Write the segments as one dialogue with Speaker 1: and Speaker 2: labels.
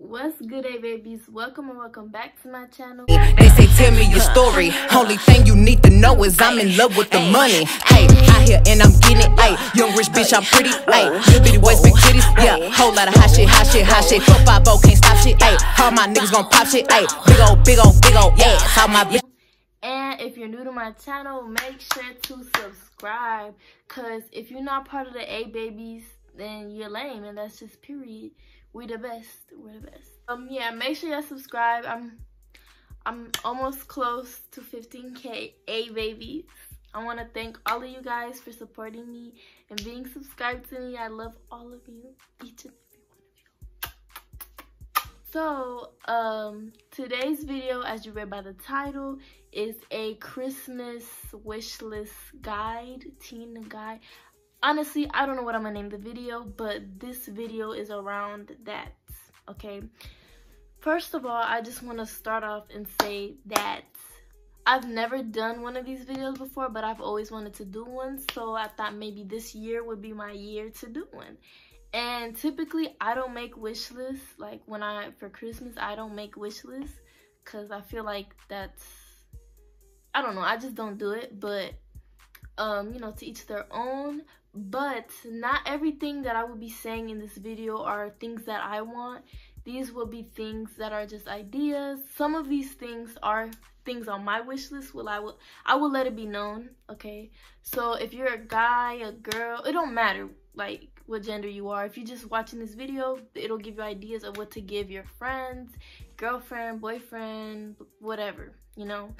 Speaker 1: What's good, A babies? Welcome and welcome back to my channel.
Speaker 2: They say, tell me your story. Only thing you need to know is I'm in love with the money. Hey, out here and I'm getting it. Hey, young rich bitch, I'm pretty. Hey, little bitty boys, big titties. Yeah, whole lot of hot shit, hot shit, hot shit. Four five oh can't stop shit. Hey, all my niggas gon' pop shit. Hey, big old, big old, big old ass. All my bitch.
Speaker 1: And if you're new to my channel, make sure to subscribe. Cause if you're not part of the A babies, then you're lame, and that's just period. We the best. We're the best. Um, yeah, make sure y'all subscribe. I'm, I'm almost close to 15k A babies. I want to thank all of you guys for supporting me and being subscribed to me. I love all of you, each and every one of you. So, um, today's video, as you read by the title, is a Christmas wish list guide, teen guide honestly i don't know what i'm gonna name the video but this video is around that okay? First of all i just want to start off and say that i've never done one of these videos before but i've always wanted to do one so i thought maybe this year would be my year to do one. And typically i don't make wish lists. Like when i for christmas i don't make wish lists because i feel like that's i don't know i just don't do it but um you know to each their own but not everything that I will be saying in this video are things that I want. These will be things that are just ideas. Some of these things are things on my wish list. Will I will I will let it be known, okay? So if you're a guy, a girl, it don't matter like what gender you are. If you're just watching this video, it'll give you ideas of what to give your friends, girlfriend, boyfriend, whatever, you know?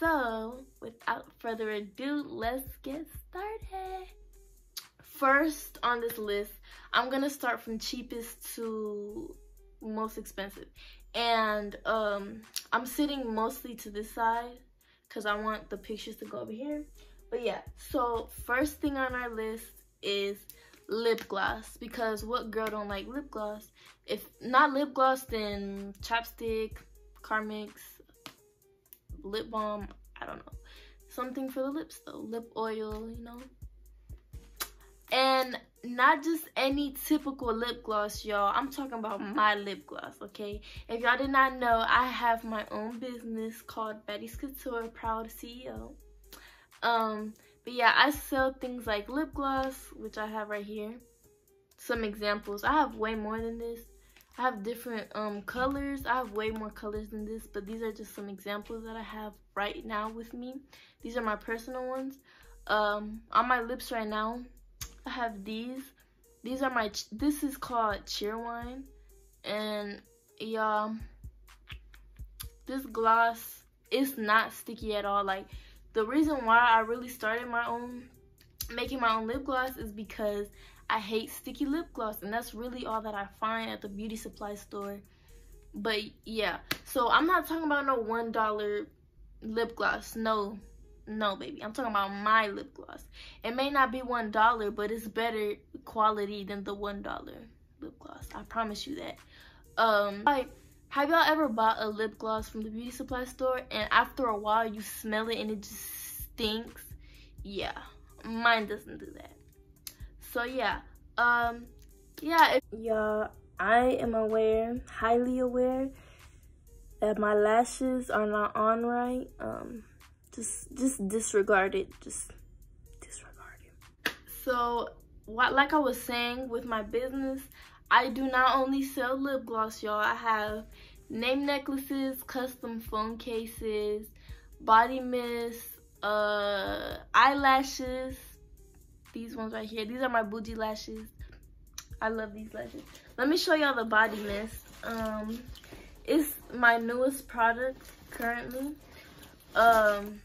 Speaker 1: So, without further ado, let's get started first on this list, I'm gonna start from cheapest to most expensive. And um, I'm sitting mostly to this side because I want the pictures to go over here. But yeah, so first thing on our list is lip gloss because what girl don't like lip gloss? If not lip gloss, then chapstick, Carmex, lip balm, I don't know. Something for the lips though, lip oil, you know, and not just any typical lip gloss y'all. I'm talking about my lip gloss okay? If y'all did not know i have my own business called baddies couture proud ceo um but yeah i sell things like lip gloss which i have right here some examples. I have way more than this. I have different um colors. I have way more colors than this but these are just some examples that i have right now with me. These are my personal ones. Um on my lips right now I have these. These are my, this is called Cheerwine. And y'all, this gloss is not sticky at all. Like, the reason why I really started my own, making my own lip gloss is because I hate sticky lip gloss. And that's really all that I find at the beauty supply store. But yeah, so I'm not talking about no $1 lip gloss. No, no baby i'm talking about my lip gloss. It may not be one dollar but it's better quality than the one dollar lip gloss. I promise you that. Um like have y'all ever bought a lip gloss from the beauty supply store and after a while you smell it and it just stinks? Yeah mine doesn't do that. So yeah um yeah y'all i am aware highly aware that my lashes are not on right. Um just just disregard it. Just disregard it. So what like i was saying with my business i do not only sell lip gloss y'all. I have name necklaces custom phone cases body mist uh eyelashes. These ones right here. These are my bougie lashes. I love these lashes. Let me show y'all the body mist. Um it's my newest product currently. Um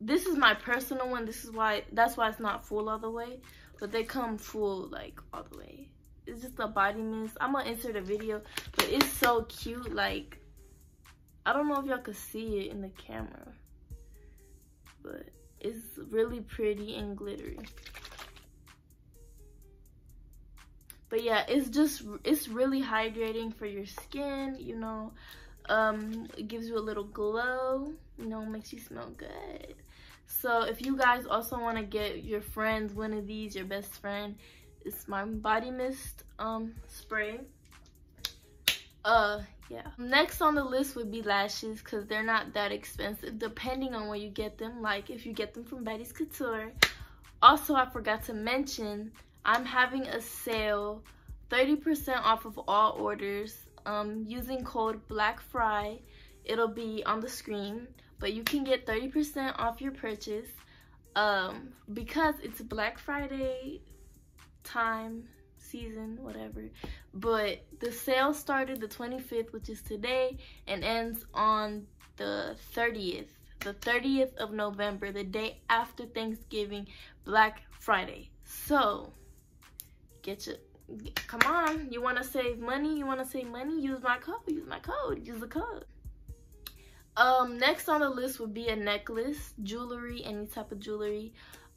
Speaker 1: this is my personal one. This is why that's why it's not full all the way but they come full like all the way. It's just a body mist i'm gonna insert a video but it's so cute like i don't know if y'all could see it in the camera but it's really pretty and glittery. But yeah it's just it's really hydrating for your skin you know um it gives you a little glow you know makes you smell good so if you guys also want to get your friends one of these your best friend it's my body mist um spray Uh, yeah. Next on the list would be lashes because they're not that expensive depending on where you get them. Like if you get them from Baddies Couture. Also, I forgot to mention, I'm having a sale 30% off of all orders um, using code BLACKFRY. It'll be on the screen, but you can get 30% off your purchase um, because it's Black Friday time season, whatever. But the sale started the 25th, which is today, and ends on the 30th. The 30th of November, the day after Thanksgiving, Black Friday. So, get your come on you want to save money you want to save money use my code use my code use the code. Um next on the list would be a necklace jewelry any type of jewelry.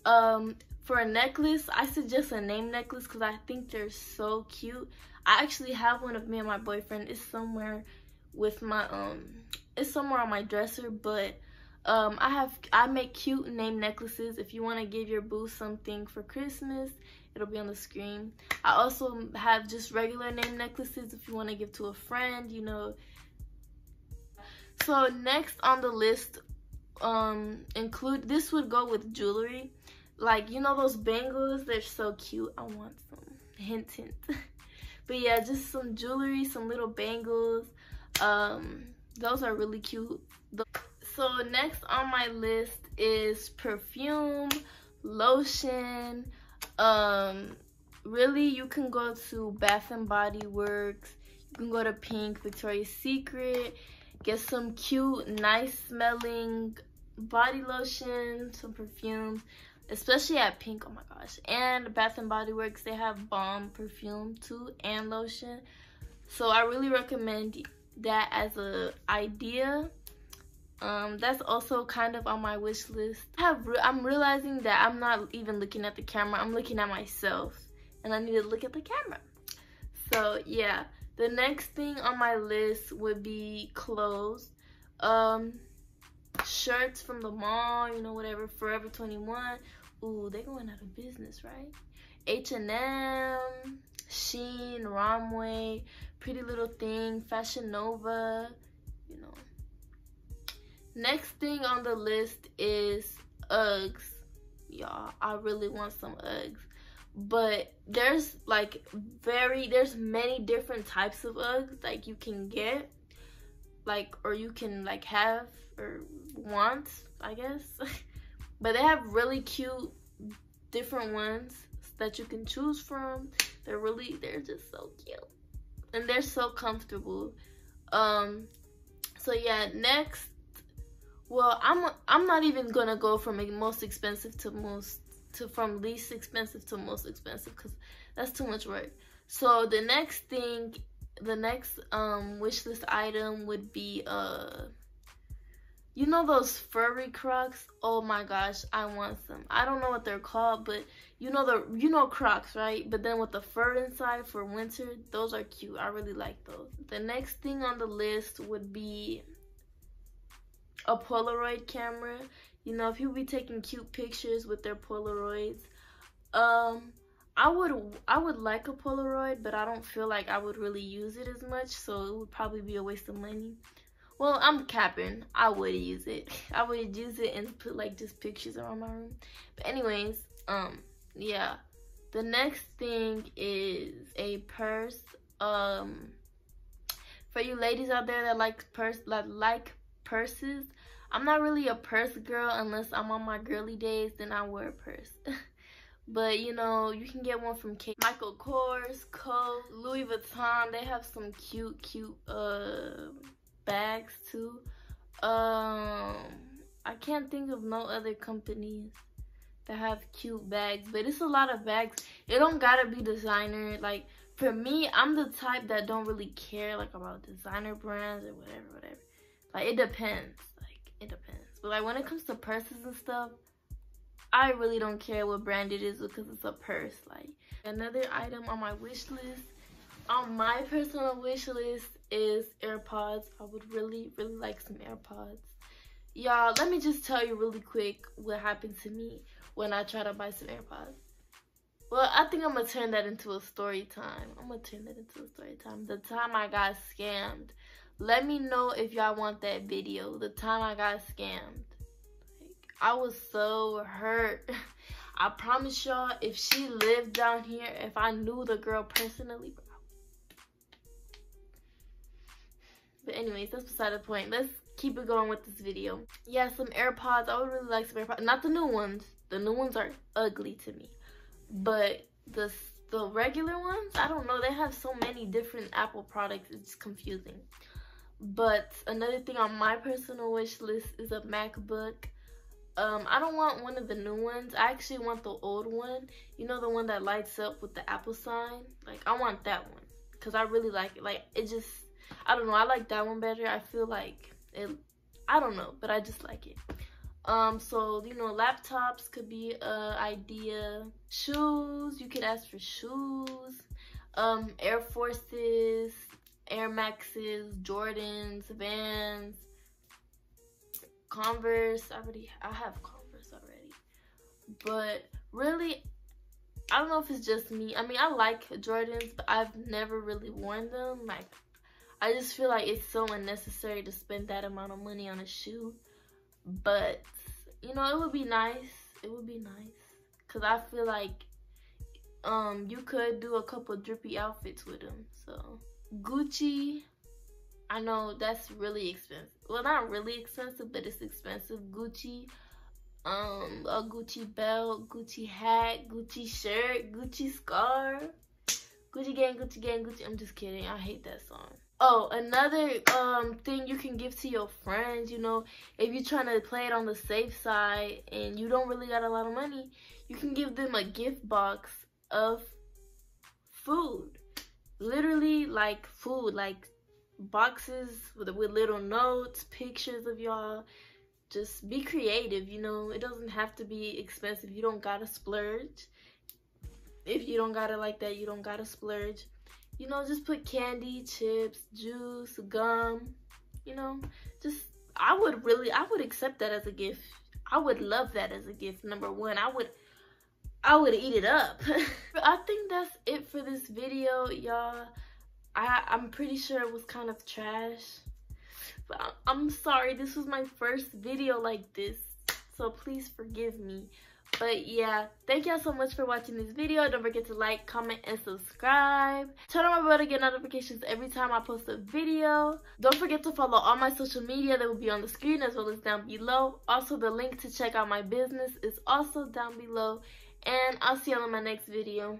Speaker 1: Um for a necklace i suggest a name necklace because i think they're so cute. I actually have one of me and my boyfriend. It's somewhere with my um it's somewhere on my dresser but um i have i make cute name necklaces. If you want to give your boo something for christmas it'll be on the screen. I also have just regular name necklaces if you want to give to a friend you know. So next on the list um include this would go with jewelry. Like you know those bangles? They're so cute. I want some. Hint hint. But yeah just some jewelry some little bangles. Um those are really cute. So next on my list is perfume lotion um really you can go to bath and body works. You can go to pink victoria's secret. Get some cute nice smelling body lotion some perfumes especially at pink oh my gosh. And bath and body works they have bomb perfume too and lotion. So i really recommend that as a idea um that's also kind of on my wish list. I have re i'm realizing that i'm not even looking at the camera i'm looking at myself and i need to look at the camera. So yeah the next thing on my list would be clothes. Um shirts from the mall you know whatever forever 21 Ooh, they're going out of business right? H&m Shein, Romwe, Pretty Little Thing, Fashion Nova, you know, Next thing on the list is Uggs. Y'all, I really want some Uggs. But there's like very, there's many different types of Uggs like you can get. Like, or you can like have or want, I guess. but they have really cute different ones that you can choose from. They're really, they're just so cute. And they're so comfortable. Um, so yeah, next well i'm i'm not even gonna go from most expensive to most to from least expensive to most expensive because that's too much work. So the next thing the next um wish list item would be uh you know those furry crocs? Oh my gosh i want some. I don't know what they're called but you know the you know crocs right? But then with the fur inside for winter those are cute. I really like those. The next thing on the list would be a Polaroid camera. You know, if you be taking cute pictures with their Polaroids, um, I would I would like a Polaroid, but I don't feel like I would really use it as much, so it would probably be a waste of money. Well, I'm capping. I would use it. I would use it and put like just pictures around my room. But anyways, um, yeah. The next thing is a purse. Um, for you ladies out there that like purse that like purses. I'm not really a purse girl unless I'm on my girly days, then I wear a purse. but you know, you can get one from K Michael Kors, Coach, Louis Vuitton. They have some cute, cute uh bags too. Um, I can't think of no other companies that have cute bags, but it's a lot of bags. It don't gotta be designer. Like for me, I'm the type that don't really care like about designer brands or whatever, whatever. Like it depends. Like it depends. But like when it comes to purses and stuff, I really don't care what brand it is because it's a purse. Like another item on my wish list, on my personal wish list is AirPods. I would really, really like some AirPods. Y'all, let me just tell you really quick what happened to me when I tried to buy some AirPods. Well, I think I'm gonna turn that into a story time. I'm gonna turn that into a story time. The time I got scammed. Let me know if y'all want that video. The time I got scammed. Like, I was so hurt. I promise y'all, if she lived down here, if I knew the girl personally. But anyways, that's beside the point. Let's keep it going with this video. Yeah, some AirPods. I would really like some AirPods. Not the new ones. The new ones are ugly to me. But the the regular ones, I don't know. They have so many different Apple products. It's confusing. But another thing on my personal wish list is a MacBook. Um, I don't want one of the new ones. I actually want the old one. You know the one that lights up with the Apple sign? Like, I want that one. Because I really like it. Like, it just, I don't know. I like that one better. I feel like it, I don't know. But I just like it. Um, so, you know, laptops could be a idea. Shoes, you could ask for shoes. Um, Air Forces, Air Maxes, Jordans, Vans, Converse. I already I have Converse already. But really I don't know if it's just me. I mean, I like Jordans, but I've never really worn them. Like I just feel like it's so unnecessary to spend that amount of money on a shoe. But you know, it would be nice. It would be nice cuz I feel like um you could do a couple drippy outfits with them. So, Gucci I know that's really expensive. Well, not really expensive, but it's expensive. Gucci, um, a Gucci belt, Gucci hat, Gucci shirt, Gucci scarf. Gucci gang, Gucci gang, Gucci. I'm just kidding. I hate that song. Oh, another um thing you can give to your friends, you know, if you're trying to play it on the safe side and you don't really got a lot of money, you can give them a gift box of food. Literally like food, like boxes with, with little notes, pictures of y'all. Just be creative, you know. It doesn't have to be expensive. You don't gotta splurge. If you don't gotta like that, you don't gotta splurge. You know, just put candy, chips, juice, gum. You know, just I would really, I would accept that as a gift. I would love that as a gift. Number one, I would I would eat it up. I think that's it for this video, y'all. I, I'm pretty sure it was kind of trash. But I'm sorry, this was my first video like this. So please forgive me. But yeah, thank y'all so much for watching this video. Don't forget to like, comment, and subscribe. Turn on my bell to get notifications every time I post a video. Don't forget to follow all my social media that will be on the screen as well as down below. Also, the link to check out my business is also down below. And I'll see y'all in my next video.